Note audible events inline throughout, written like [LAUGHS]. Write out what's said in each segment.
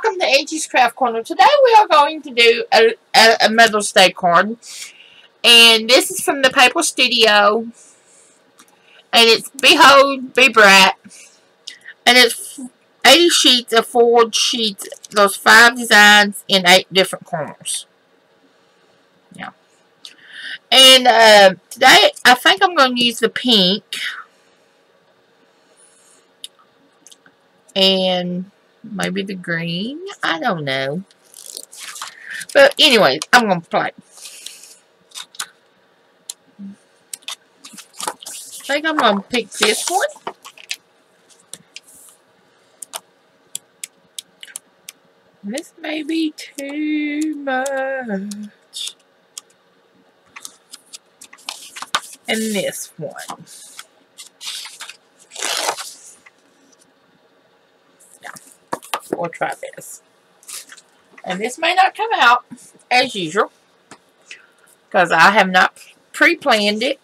welcome to Angie's Craft Corner. Today we are going to do a, a, a Mother's Day card. And this is from the Paper Studio. And it's Be Bold, Be Bright. And it's 80 sheets of forward sheets. Those five designs in eight different corners. Yeah. And uh, today I think I'm going to use the pink. And maybe the green. I don't know. But anyway, I'm going to play. I think I'm going to pick this one. This may be too much. And this one. We'll try this. And this may not come out as usual because I have not pre-planned it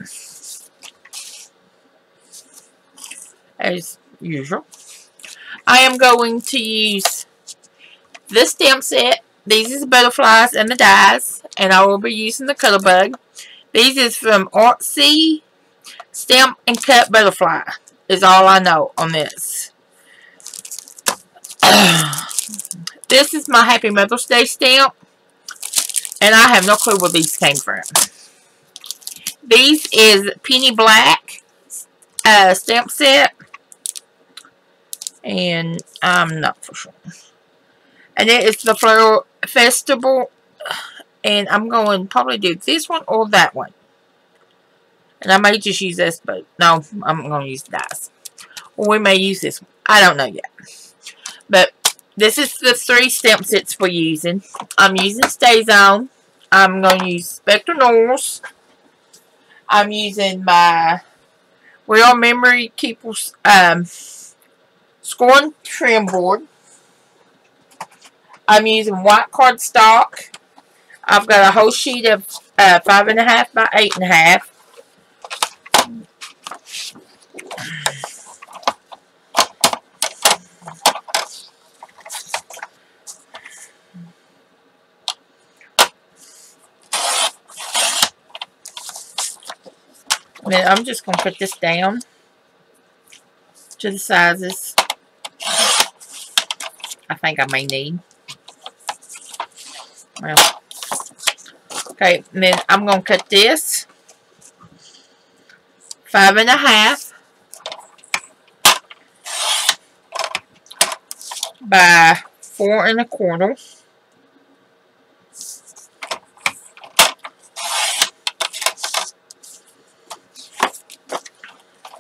as usual. I am going to use this stamp set. These is the butterflies and the dies. And I will be using the CuttleBug. These is from Art-C Stamp and Cut Butterfly. Is all I know on this. This is my Happy Mother's Day stamp. And I have no clue where these came from. These is Penny Black uh, stamp set. And I'm not for sure. And it is the Floral Festival. And I'm going to probably do this one or that one. And I may just use this, but no, I'm going to use the dies. Or we may use this one. I don't know yet. But this is the three stamp sets we're using. I'm using StazOn. I'm going to use Spectra Noirs. I'm using my We R Memory Keepers um, Scorn Trim Board. I'm using white cardstock. I've got a whole sheet of uh, 5.5 by 8.5. then I'm just going to put this down to the sizes I think I may need. Well, okay, then I'm going to cut this five and a half by four and a quarter.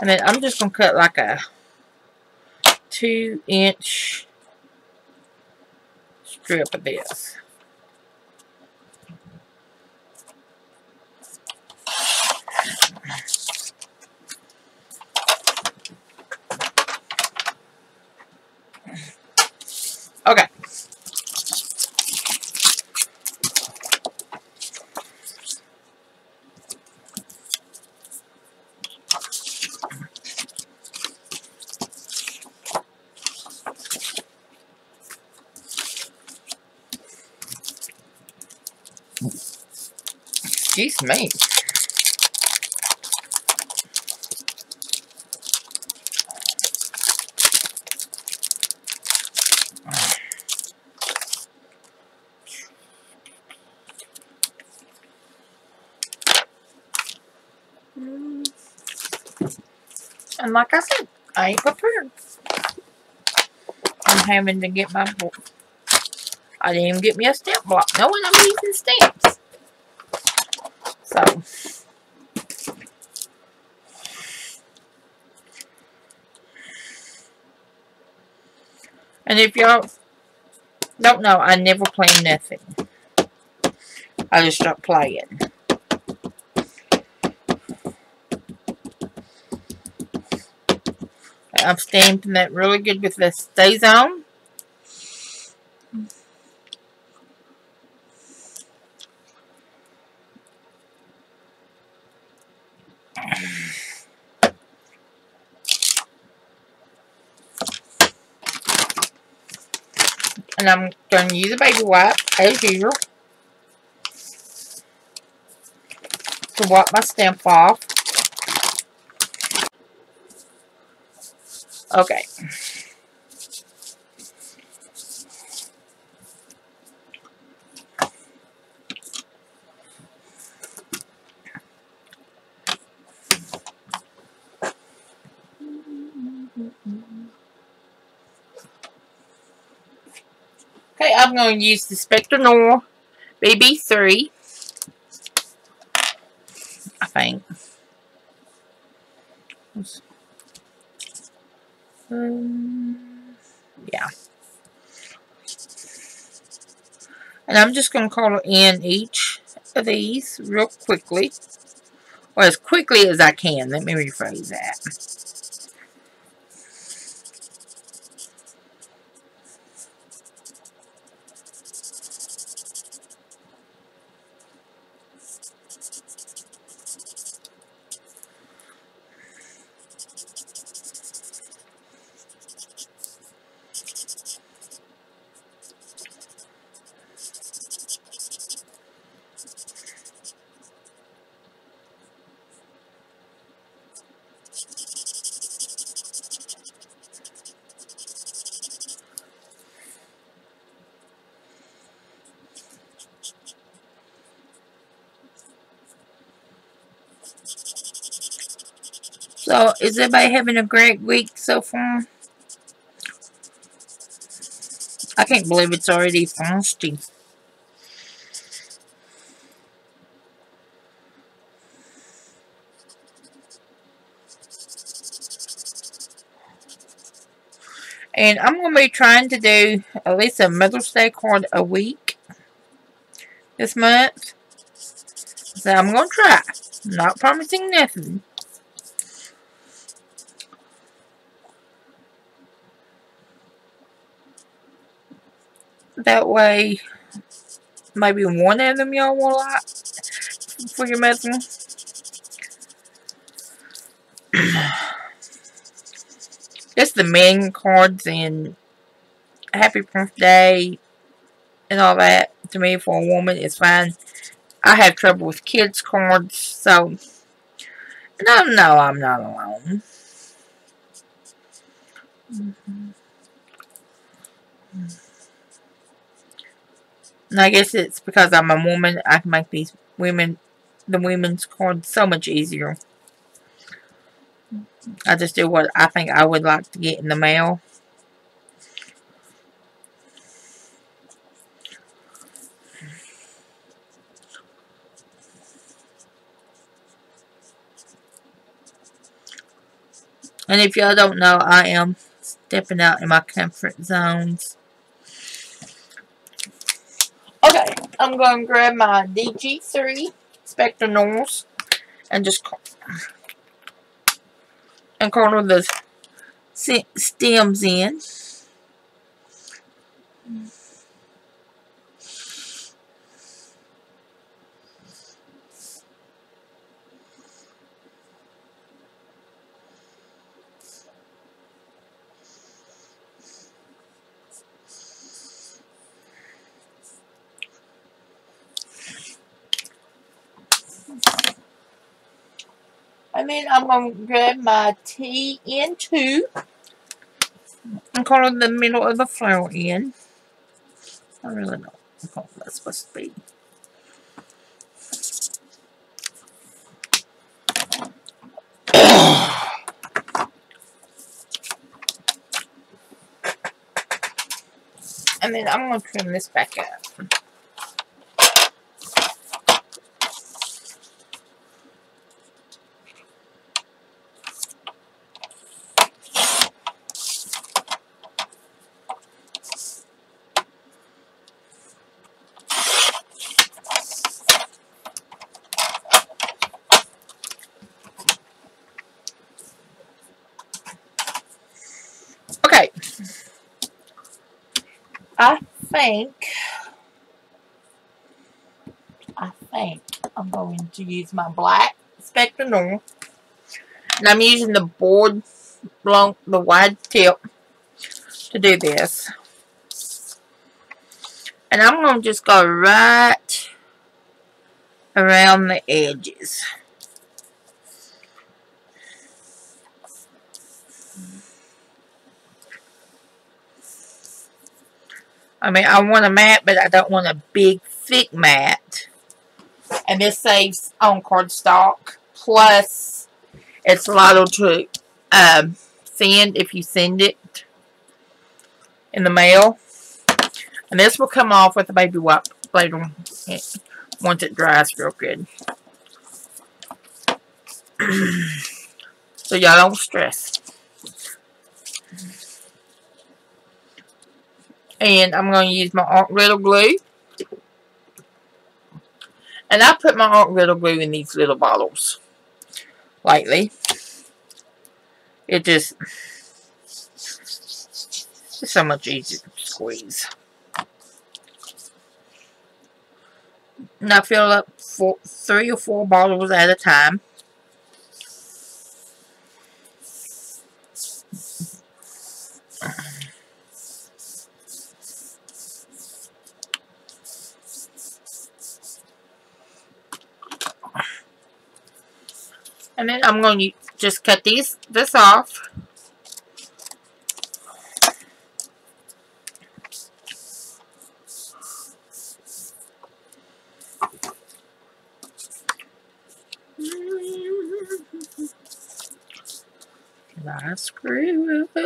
And then I'm just going to cut like a two inch strip of this. Okay. Excuse me. And like I said, I ain't prepared. I'm having to get my book. I didn't even get me a stamp block. No one I'm using stamps. So. And if y'all don't know, I never play nothing. I just start playing. I'm stamping that really good with the StazOn. And I'm going to use a baby wipe, as usual. To wipe my stamp off. Okay. Okay, I'm going to use the Spectra Noir BB3. I think. Um, yeah. And I'm just going to color in each of these real quickly. Or as quickly as I can. Let me rephrase that. So, is everybody having a great week so far? I can't believe it's already frosty. And I'm going to be trying to do at least a Mother's Day card a week this month. So I'm going to try. Not promising nothing. That way, maybe one of them y'all will like for your medicine. Just [CLEARS THROAT] the main cards and Happy Birthday and all that, to me, for a woman, is fine. I have trouble with kids' cards, so no, no, I'm not alone. Mm -hmm. And I guess it's because I'm a woman, I can make these women, the women's cards so much easier. I just do what I think I would like to get in the mail. And if y'all don't know, I am stepping out in my comfort zones. Okay, I'm going to grab my DG3 Spectra Noirs and just and corner the stems in. And then I'm going to grab my TN2 and color the middle of the flower in. I really don't know what that's supposed to be. and then I'm going to trim this back up. I think, I think I'm going to use my black Spectra Noir. And I'm using the board long, the wide tip to do this. And I'm going to just go right around the edges. I mean, I want a mat, but I don't want a big, thick mat. And this saves on cardstock. Plus, it's liable to um, send if you send it in the mail. And this will come off with a baby wipe later on once it dries real good. [CLEARS THROAT] so y'all don't stress. And I'm going to use my Art Glitter glue. And I put my Art Glitter glue in these little bottles. Lightly. It just... It's so much easier to squeeze. I fill up four, three or four bottles at a time. And then I'm going to just cut these this off. I screw up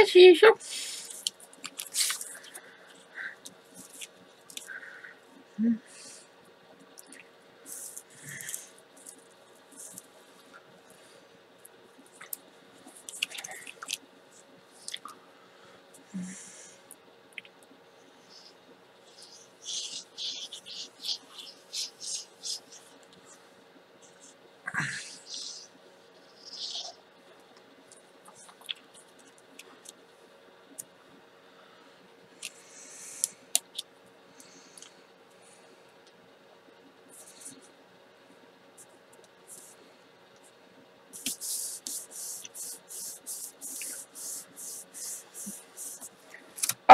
as usual.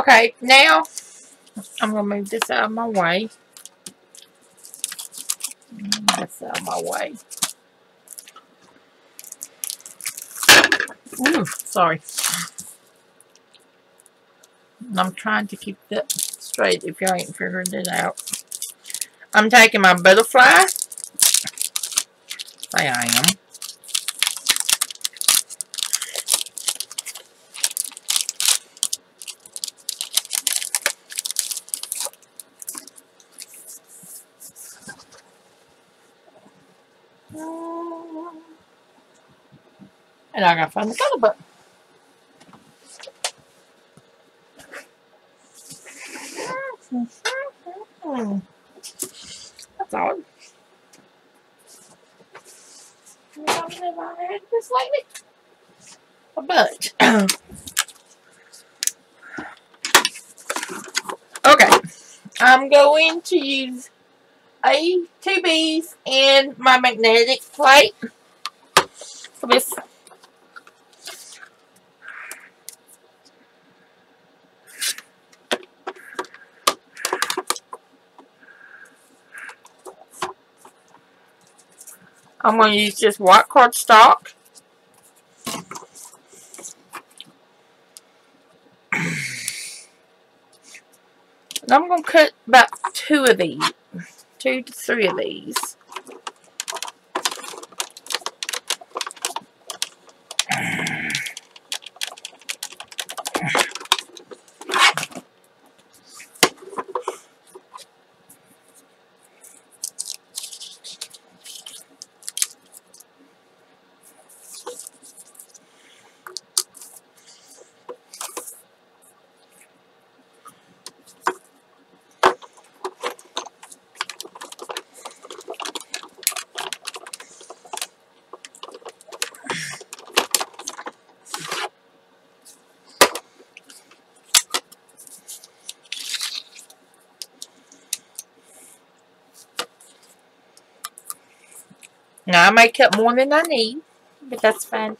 Okay, now I'm going to move this out of my way. This out of my way. Ooh, sorry. I'm trying to keep that straight if y'all ain't figured it out. I'm taking my butterfly. I am. And I gotta find the CuttleBug. That's odd. Just like it. But [CLEARS THROAT] okay. I'm going to use a two B's and my magnetic plate for this I'm going to use just white cardstock. And I'm going to cut about two of these. Two to three of these. Now I might cut more than I need, but that's fine.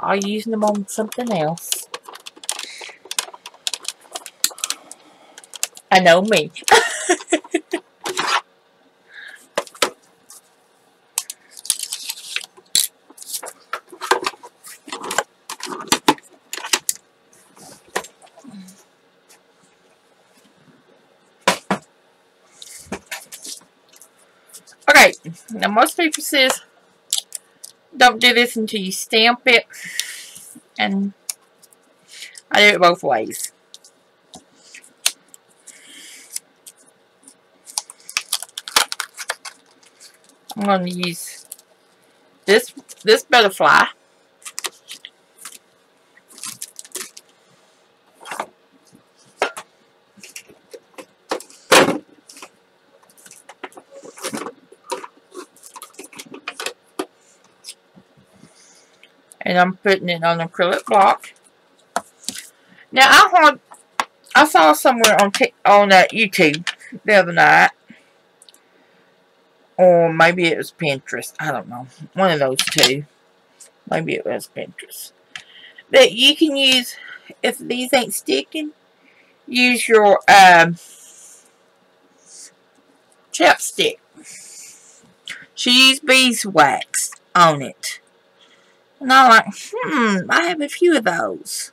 I'll use them on something else. I know me. [LAUGHS] most people says don't do this until you stamp it. And I do it both ways. I'm going to use this this butterfly. And I'm putting it on acrylic block. Now I heard, I saw somewhere on on uh, YouTube the other night or maybe it was Pinterest. I don't know. One of those two. Maybe it was Pinterest. But you can use, if these ain't sticking, use your um, chapstick. She used beeswax on it. And I'm like, hmm, I have a few of those.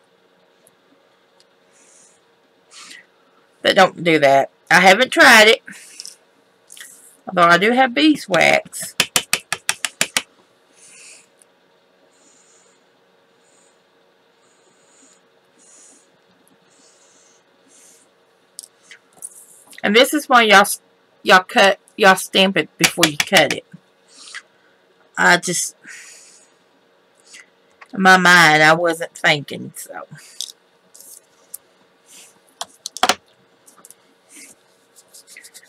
But don't do that. I haven't tried it. Although I do have beeswax. And this is why y'all y'all cut y'all stamp it before you cut it. I just my mind I wasn't thinking so.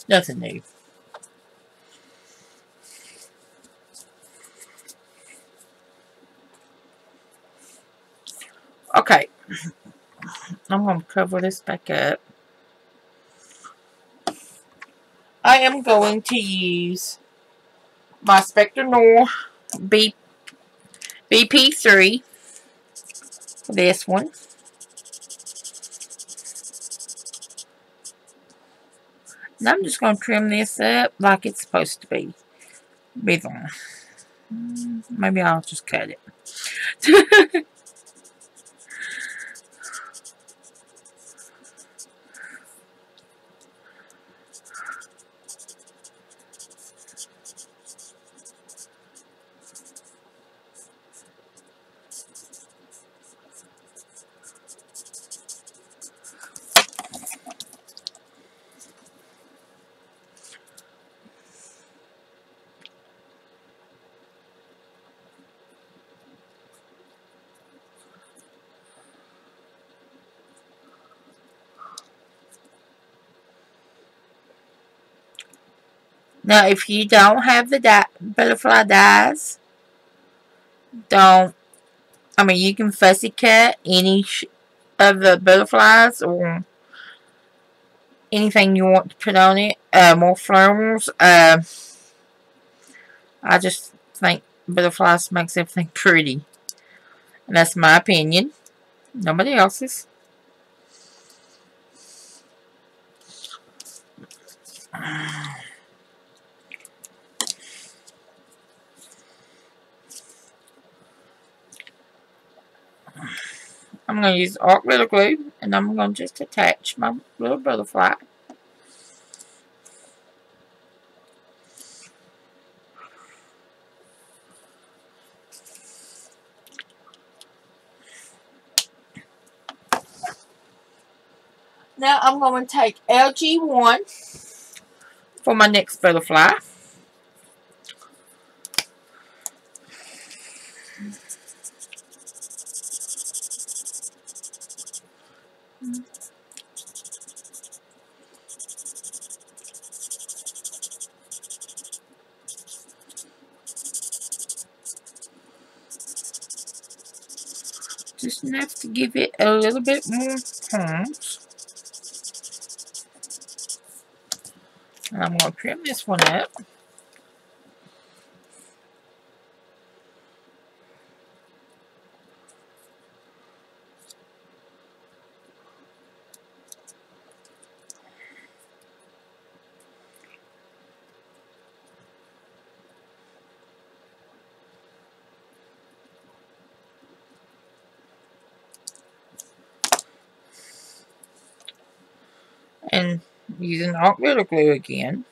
Nothing new. Okay. I'm going to cover this back up. I am going to use my Spectra Noir BP3 this one. And I'm just going to trim this up like it's supposed to be. Be Maybe I'll just cut it. [LAUGHS] Now, if you don't have the die, butterfly dies, don't, I mean, you can fussy cut any of the butterflies or anything you want to put on it. Uh, more florals. Uh, I just think butterflies makes everything [LAUGHS] pretty. And that's my opinion. Nobody else's. I'm going to use art glitter glue and I'm going to just attach my little butterfly. Now I'm going to take LG1 for my next butterfly. Just enough to give it a little bit more punch. I'm going to trim this one up. And using hot glue again.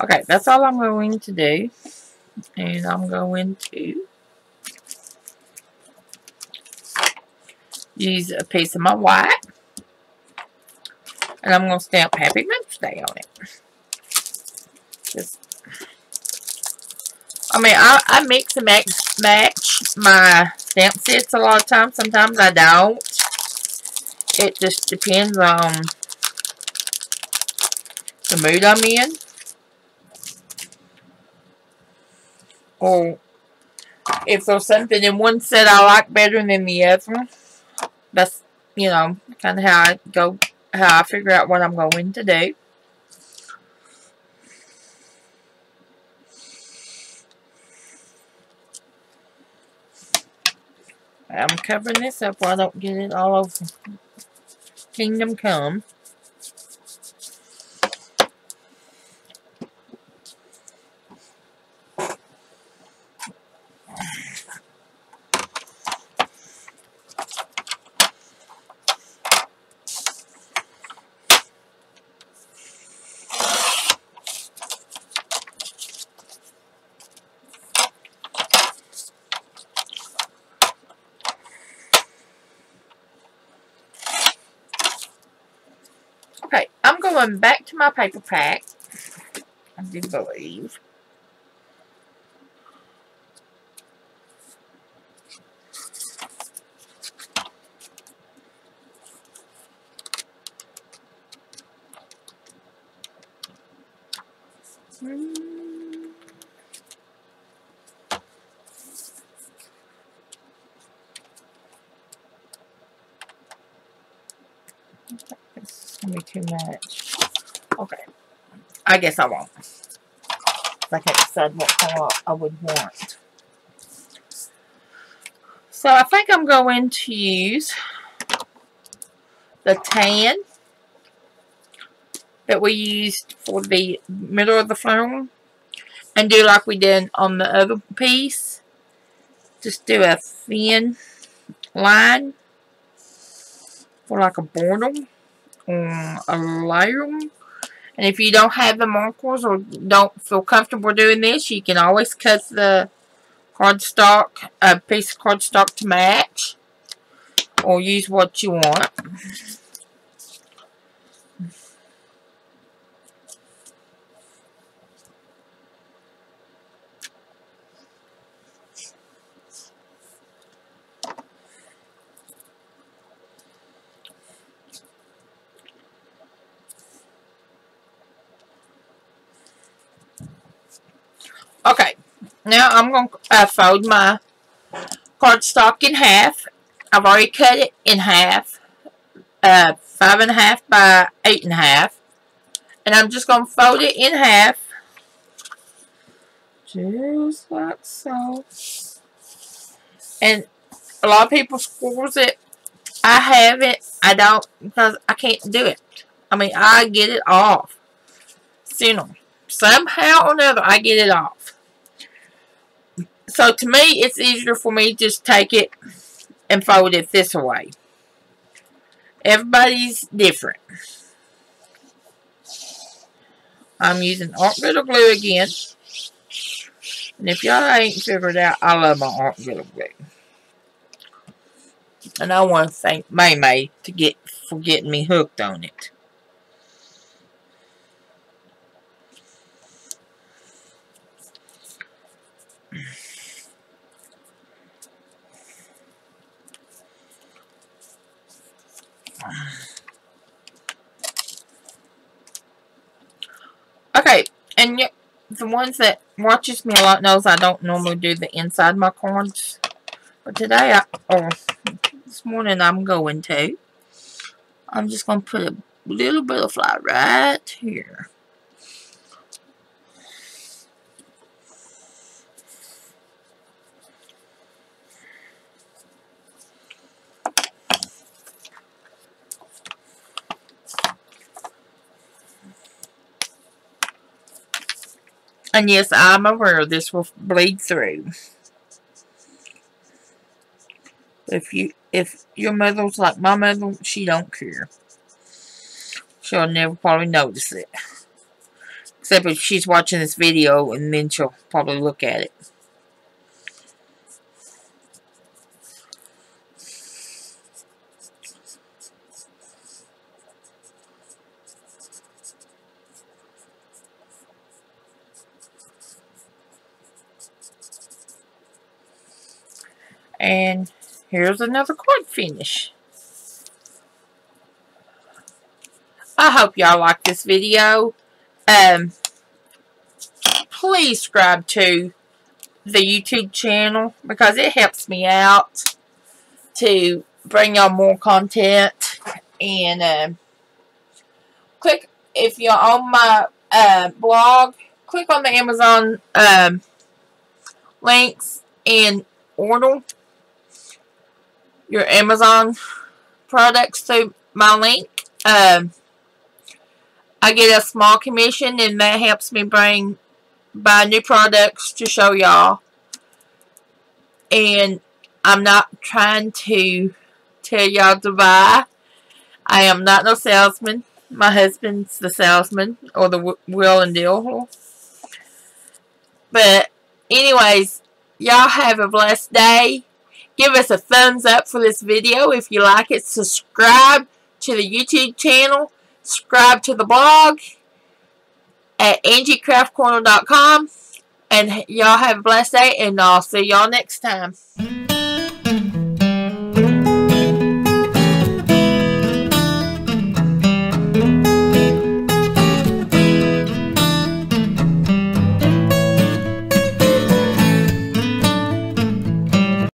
Okay, that's all I'm going to do. And I'm going to use a piece of my white. And I'm going to stamp Happy Mother's Day on it. Just, I mean, I, I mix and match, match my stamp sets a lot of times. Sometimes I don't. It just depends on the mood I'm in. Or if there's something in one set I like better than the other. That's, you know, kind of how I go, how I figure out what I'm going to do. I'm covering this up so I don't get it all over Kingdom Come. Okay, I'm going my paper pack. I do believe. Hmm. too much. Okay. I guess I won't. I can't decide what color I would want. So I think I'm going to use the tan that we used for the middle of the flower and do like we did on the other piece. Just do a thin line for like a border um, a layer. And if you don't have the markers or don't feel comfortable doing this, you can always cut the cardstock, a piece of cardstock to match. Or use what you want. Okay, now I'm going to uh, fold my cardstock in half. I've already cut it in half, uh, five and a half by eight and a half. And I'm just going to fold it in half, just like so. And a lot of people squirrels it. I haven't. I don't because I can't do it. I mean, I get it off sooner. Somehow or another, I get it off. So to me, it's easier for me to just take it and fold it this way. Everybody's different. I'm using art glitter glue again. And if y'all ain't figured out, I love my art glitter glue. And I want to thank May May to get for getting me hooked on it. Okay, and yet the ones that watches me a lot knows I don't normally do the inside my cards. But today, I, or this morning, I'm going to. I'm just going to put a little bit of fly right here. And yes, I'm aware this will bleed through. If you if your mother's like my mother, she don't care. She'll never probably notice it. Except if she's watching this video and then she'll probably look at it. And here's another quad finish. I hope y'all like this video. Um, please subscribe to the YouTube channel because it helps me out to bring y'all more content. And um, click, if you're on my uh, blog, click on the Amazon um, links and order your Amazon products through my link. Um, I get a small commission and that helps me bring buy new products to show y'all. And I'm not trying to tell y'all to buy. I am not no salesman. My husband's the salesman or the will and deal. But anyways, y'all have a blessed day. Give us a thumbs up for this video if you like it. Subscribe to the YouTube channel. Subscribe to the blog at angiecraftcorner.com. And y'all have a blessed day, and I'll see y'all next time.